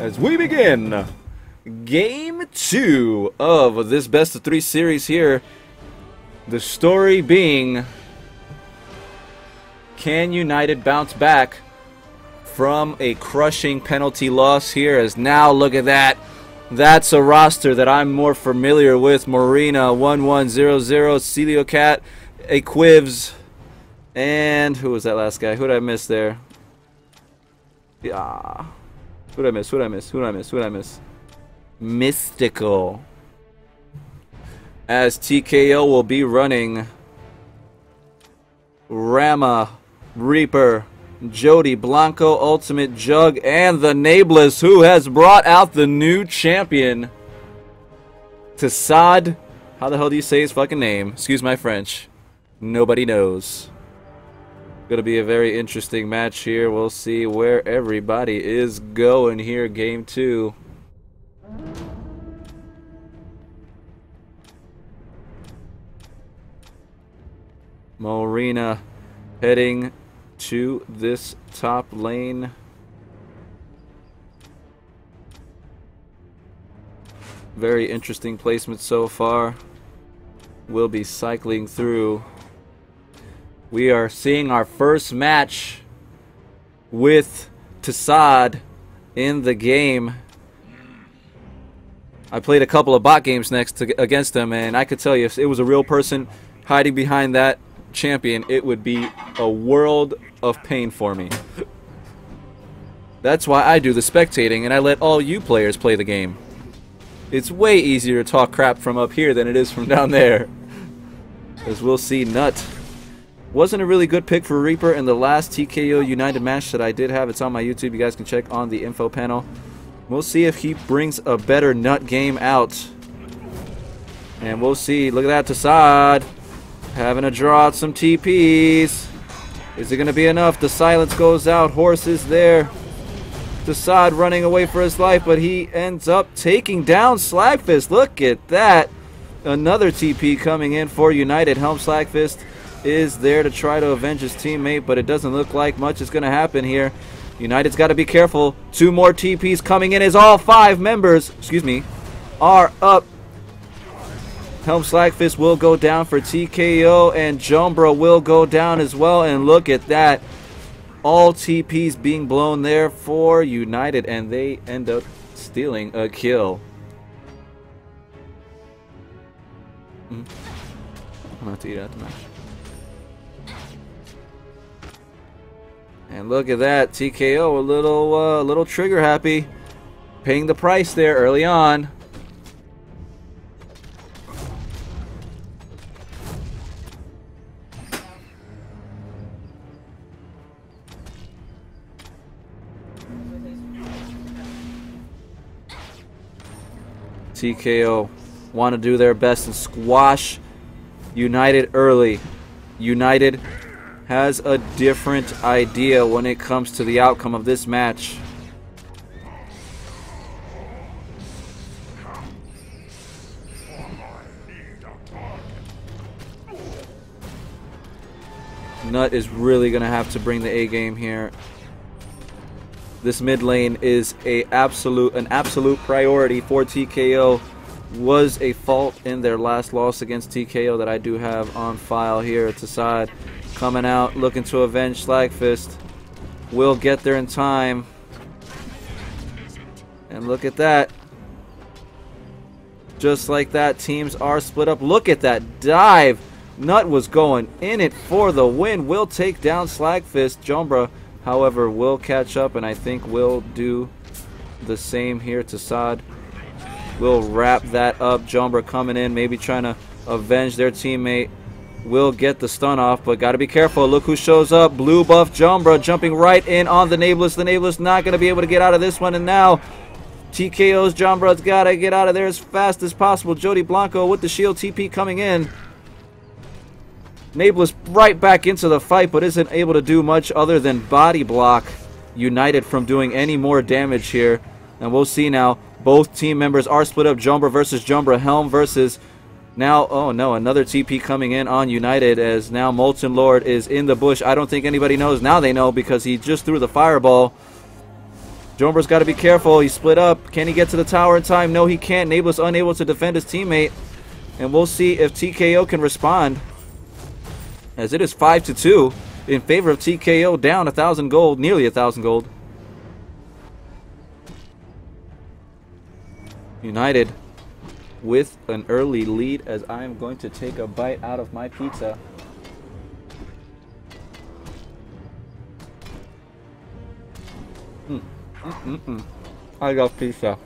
as we begin game two of this best of three series here. The story being can United bounce back from a crushing penalty loss here? As now, look at that. That's a roster that I'm more familiar with. Morinha, 1100, Celio Cat, Equivs, and who was that last guy? Who did I miss there? Yeah. Who did I miss? Who did I miss? Who did I miss? Who did I miss? Mystical. As TKO will be running Rama, Reaper, Jody, Blanco, Ultimate, Jug, and the Nameless, who has brought out the new champion. Tassad. How the hell do you say his fucking name? Excuse my French. Nobody knows. Gonna be a very interesting match here. We'll see where everybody is going here. Game two. Morinha heading to this top lane. Very interesting placement so far. We'll be cycling through. We are seeing our first match with Tassad in the game. I played a couple of bot games next to, against him, and I could tell you if it was a real person hiding behind that champion, it would be a world of pain for me. That's why I do the spectating and I let all you players play the game. It's way easier to talk crap from up here than it is from down there. As we'll see, Nut wasn't a really good pick for Reaper in the last TKO United match that I did have. It's on my YouTube. You guys can check on the info panel. We'll see if he brings a better Nut game out. And we'll see. Look at that, Tassad. Having to draw out some TPs. Is it going to be enough? The silence goes out. Horse is there. Tassad running away for his life, but he ends up taking down Slagfist. Look at that. Another TP coming in for United. Helm Slagfist is there to try to avenge his teammate, but it doesn't look like much is going to happen here. United's got to be careful. Two more TPs coming in as all five members, excuse me, are up Helm Slagfist will go down for TKO, and Jombra will go down as well. And look at that. All TPs being blown there for United, and they end up stealing a kill. Mm. I'm to eat match. And look at that, TKO a little, uh, little trigger happy, paying the price there early on. TKO want to do their best and squash United early. United has a different idea when it comes to the outcome of this match. Nut is really going to have to bring the A game here. This mid lane is a absolute an absolute priority for TKO. Was a fault in their last loss against TKO that I do have on file here the side. Coming out, looking to avenge Slagfist. We'll get there in time. And look at that. Just like that, teams are split up. Look at that dive. Nut was going in it for the win. We'll take down Slagfist. Jombra However, will catch up, and I think will do the same here Tassad. Will wrap that up. Jombra coming in, maybe trying to avenge their teammate. Will get the stun off, but got to be careful. Look who shows up. Blue buff Jombra jumping right in on the Nameless. The Nameless not going to be able to get out of this one, and now TKO's Jombra's got to get out of there as fast as possible. Jody Blanco with the shield TP coming in. Nameless right back into the fight, but isn't able to do much other than body block United from doing any more damage here. And we'll see now. Both team members are split up. Jombra versus Jombra. Helm versus now, oh no, another TP coming in on United as now Molten Lord is in the bush. I don't think anybody knows. Now they know because he just threw the fireball. Jombra's got to be careful. He split up. Can he get to the tower in time? No, he can't. Naeblis unable to defend his teammate. And we'll see if TKO can respond. As it is 5 to 2 in favor of TKO, down a thousand gold, nearly a thousand gold. United with an early lead as I am going to take a bite out of my pizza. Mm, mm, mm, I love pizza.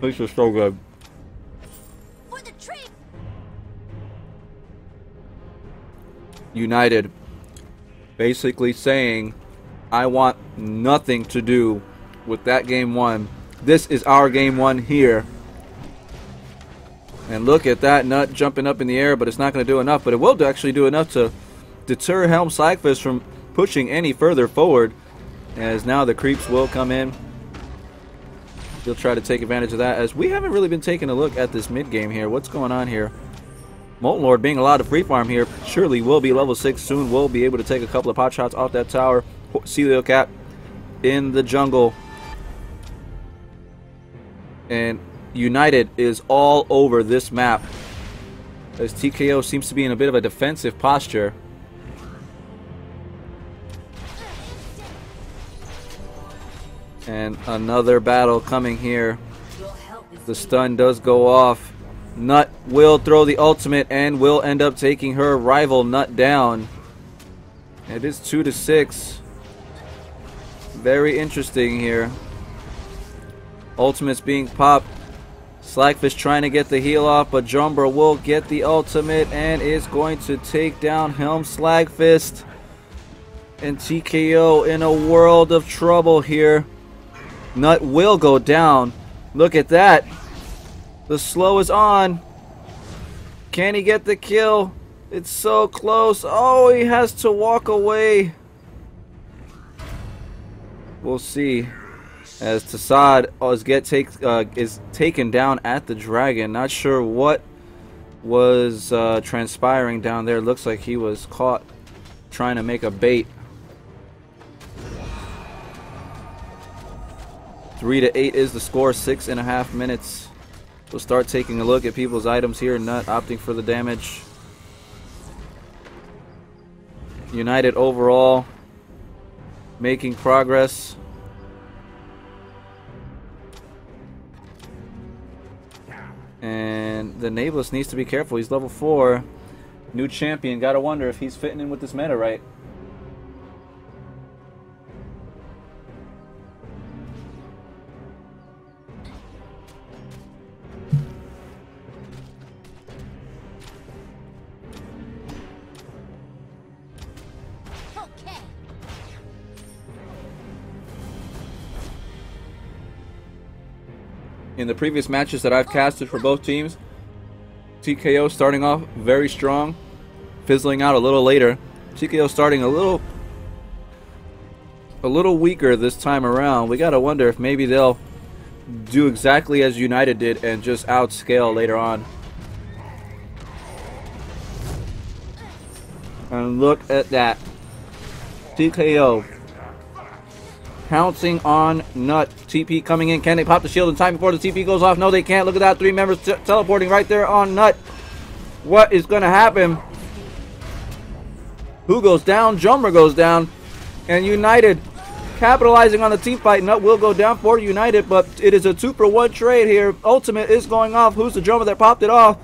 This is so good. For the treat. United basically saying, I want nothing to do with that game one. This is our game one here. And look at that nut jumping up in the air, but it's not going to do enough. But it will actually do enough to deter Helm Slagfist from pushing any further forward. As now the creeps will come in. He'll try to take advantage of that. As we haven't really been taking a look at this mid game here. What's going on here? Molten Lord being allowed to free farm here surely will be level 6 soon. Will be able to take a couple of pot shots off that tower. Celio Cap in the jungle. And United is all over this map. As TKO seems to be in a bit of a defensive posture. And another battle coming here. The stun does go off. Nut will throw the ultimate and will end up taking her rival Nut down. It is 2 to 6. Very interesting here. Ultimates being popped. Slagfist trying to get the heal off, but Jombra will get the ultimate and is going to take down Helm Slagfist. And TKO in a world of trouble here. Nut will go down. Look at that. The slow is on. Can he get the kill? It's so close. Oh, he has to walk away. We'll see. As Tassad is get take uh, is taken down at the dragon. Not sure what was uh, transpiring down there. Looks like he was caught trying to make a bait. Three to eight is the score. Six and a half minutes. We'll start taking a look at people's items here, not opting for the damage. United overall making progress. And the Naeblis needs to be careful. He's level 4. New champion. Gotta wonder if he's fitting in with this meta right. The previous matches that I've casted for both teams, TKO starting off very strong, fizzling out a little later. TKO starting a little a little weaker this time around. We got to wonder if maybe they'll do exactly as United did and just outscale later on. And look at that. TKO pouncing on Nut. TP coming in. Can they pop the shield in time before the TP goes off? No, they can't. Look at that. Three members teleporting right there on Nut. What is going to happen? Who goes down? Jombra goes down. And United capitalizing on the team fight. Nut will go down for United, but it is a two for one trade here. Ultimate is going off. Who's the drummer that popped it off?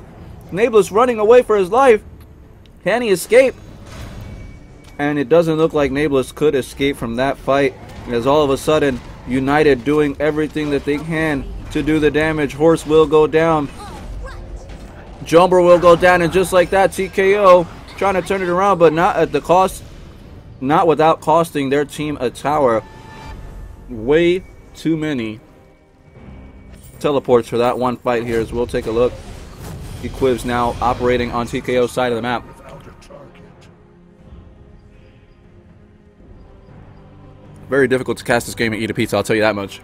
Naeblis running away for his life. Can he escape? And it doesn't look like Naeblis could escape from that fight. As all of a sudden, United doing everything that they can to do the damage. Horse will go down. Jombra will go down, and just like that, TKO trying to turn it around, but not at the cost, not without costing their team a tower. Way too many teleports for that one fight here as we'll take a look. Equivs now operating on TKO's side of the map. Very difficult to cast this game and eat a pizza, I'll tell you that much.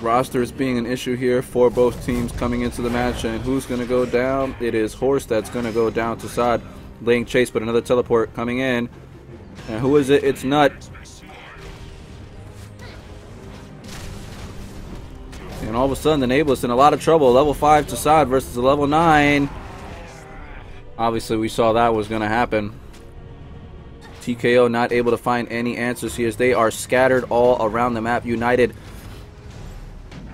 Rosters being an issue here for both teams coming into the match. And who's going to go down? It is Horse that's going to go down Tassad, laying chase, but another teleport coming in. And who is it? It's Nut. And all of a sudden, the Nameless in a lot of trouble. Level 5 Tassad versus a level 9. Obviously, we saw that was going to happen. TKO not able to find any answers here as they are scattered all around the map. United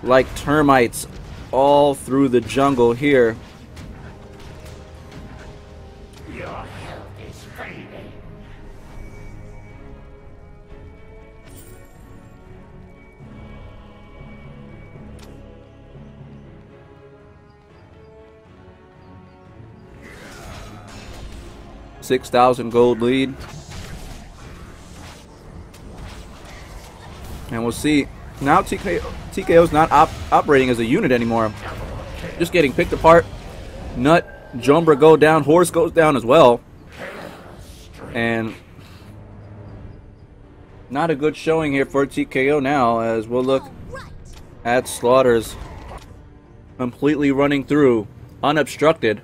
like termites all through the jungle here. Six thousand gold lead. And we'll see. Now TKO, TKO's not op operating as a unit anymore. Just getting picked apart. Nut, Jombra go down. Horse goes down as well. And not a good showing here for TKO now as we'll look at Slaughters completely running through unobstructed.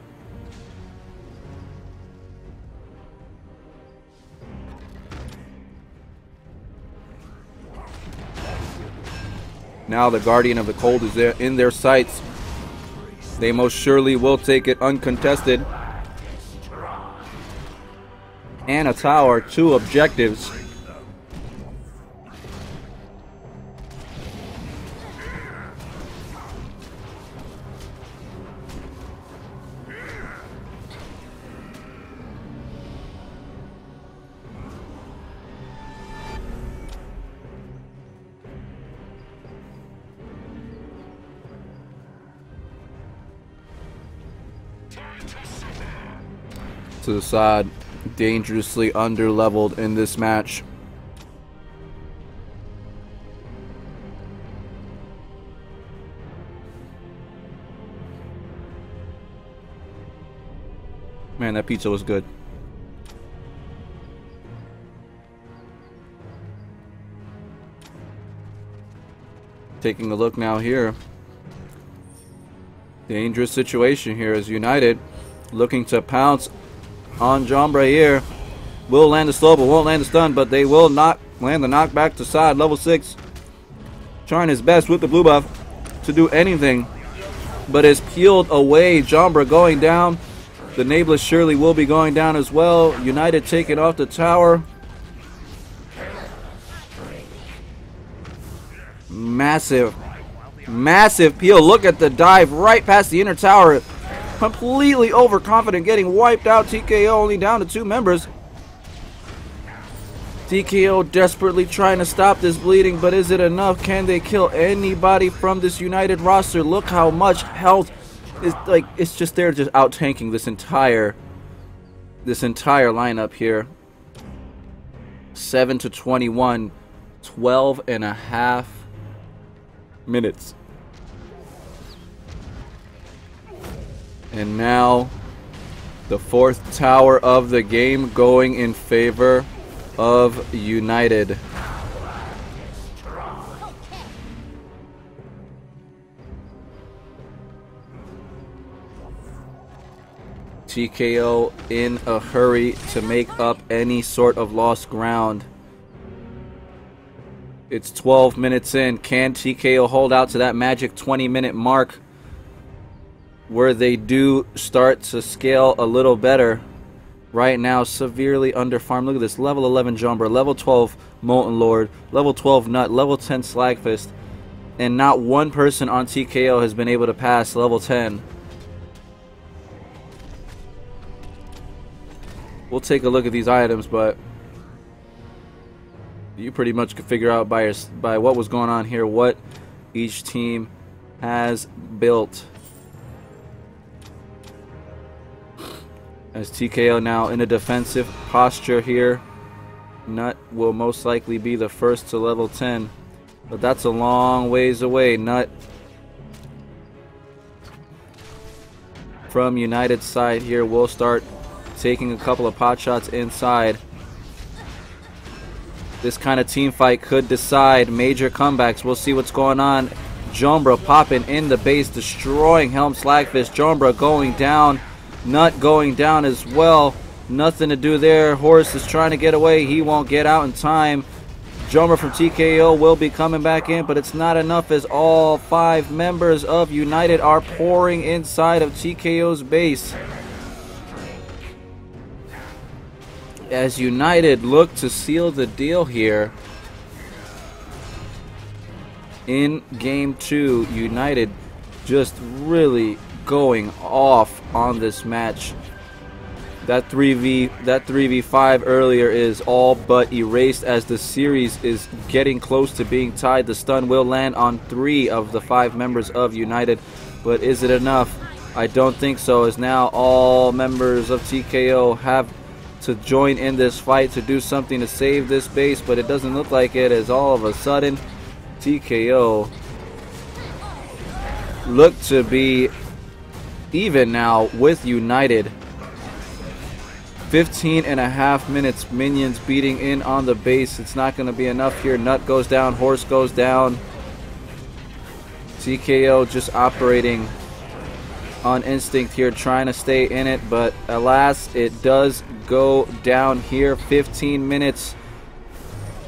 Now the Guardian of the Cold is there in their sights. They most surely will take it uncontested. And a tower, two objectives. To the side, dangerously under-leveled in this match. Man, that pizza was good. Taking a look now here. Dangerous situation here as United looking to pounce on Jombra here. Will land the slow, but won't land the stun, but they will not land the knockback to side. Level 6. Trying his best with the blue buff to do anything, but is peeled away. Jombra going down. The Nameless surely will be going down as well. United taking off the tower. Massive, massive peel. Look at the dive right past the inner tower completely overconfident, getting wiped out. TKO only down to two members. TKO desperately trying to stop this bleeding, but is it enough? Can they kill anybody from this United roster? Look how much health is like it's just they're just out tanking this entire this entire lineup here. 7 to 21, 12 and a half minutes. And now the fourth tower of the game going in favor of United. TKO in a hurry to make up any sort of lost ground. It's 12 minutes in. Can TKO hold out to that magic 20 minute mark? Where they do start to scale a little better. Right now, severely under farm. Look at this. Level 11 Jombra, level 12 Molten Lord, level 12 Nut, level 10 Slagfist. And not one person on TKO has been able to pass level 10. We'll take a look at these items, but you pretty much could figure out by, your, by what was going on here what each team has built. As TKO now in a defensive posture here. Nut will most likely be the first to level 10. But that's a long ways away. Nut from United side here will start taking a couple of pot shots inside. This kind of team fight could decide major comebacks. We'll see what's going on. Jombra popping in the base, destroying Helm Slagfist. Jombra going down. Nut going down as well. Nothing to do there. Horace is trying to get away. He won't get out in time. Jombra from TKO will be coming back in, but it's not enough as all five members of United are pouring inside of TKO's base. As United look to seal the deal here in game two, United just really going off on this match. That 3v that 3v5 earlier is all but erased as the series is getting close to being tied. The stun will land on three of the five members of United, but is it enough? I don't think so. As now all members of TKO have to join in this fight to do something to save this base, but it doesn't look like it. As all of a sudden, TKO look to be even now with United. 15 and a half minutes minions beating in on the base. It's not going to be enough here. Nut goes down horse goes down. TKO just operating on instinct here trying to stay in it but alas it does go down here. 15 minutes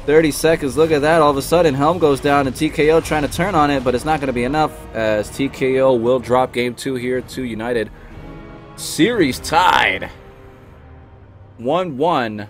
30 seconds. Look at that. All of a sudden helm goes down and TKO trying to turn on it but it's not going to be enough as TKO will drop game 2 here to United. Series tied. 1 1